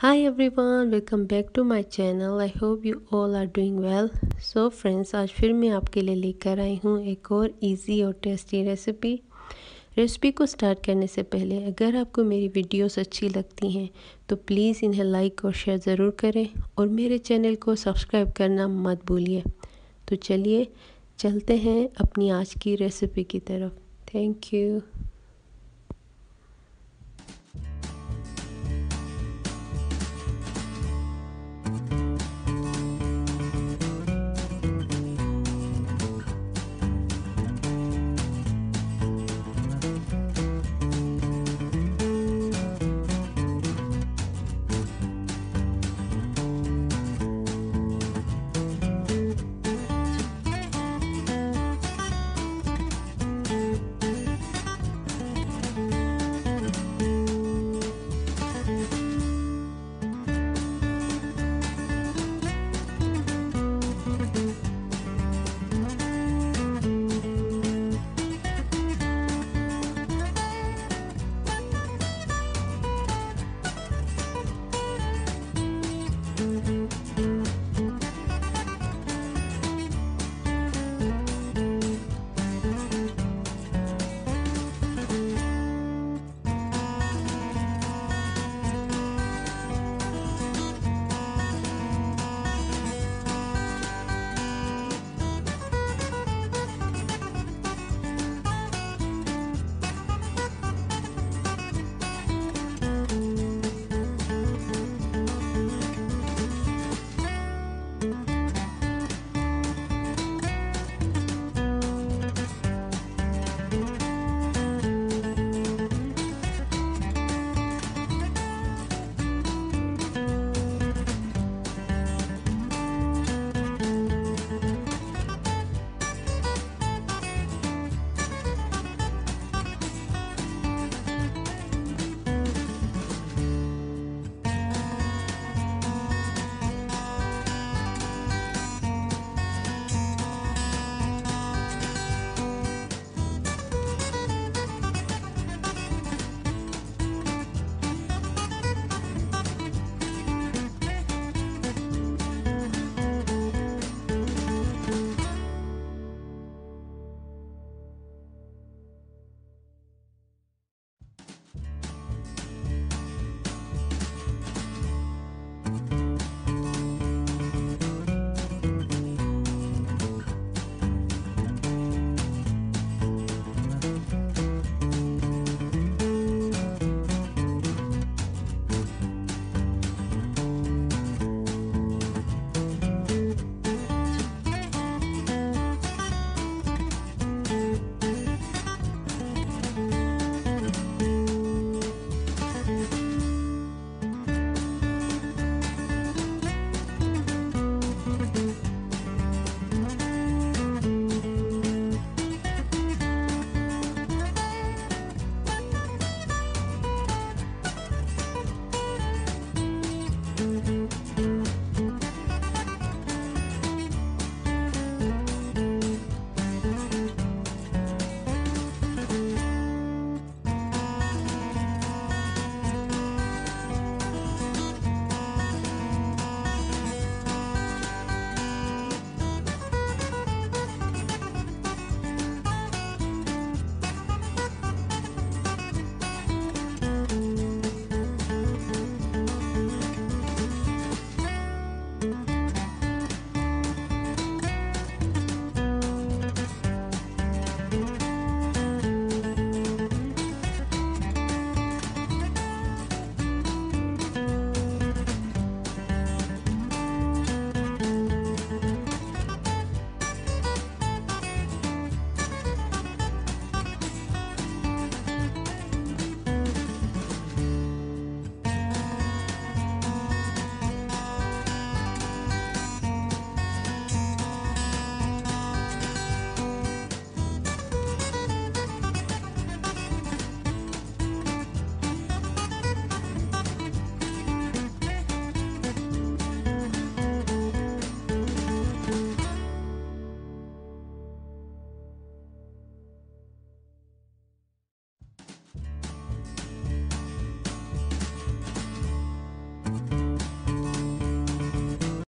Hi everyone, welcome back to my channel. I hope you all are doing well. So friends, आज फिर मैं आपके लिए लेकर आई हूँ एक और इजी और टेस्टी रेसिपी रेसिपी को स्टार्ट करने से पहले अगर आपको मेरी वीडियोस अच्छी लगती हैं तो प्लीज़ इन्हें लाइक और शेयर ज़रूर करें और मेरे चैनल को सब्सक्राइब करना मत भूलिए तो चलिए चलते हैं अपनी आज की रेसिपी की तरफ़ थैंक यू